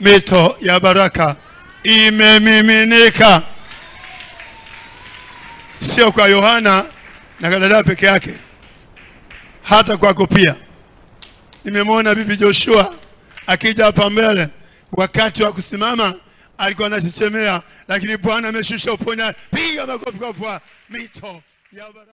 mito ya baraka imemiminika, sio kwa Yohana na kadada peke yake, hata kwako pia. Nimemwona bibi Joshua akija hapa mbele, wakati wa kusimama alikuwa anachechemea, lakini Bwana ameshusha uponyaji. Piga makofi kwa Bwana. Mito ya baraka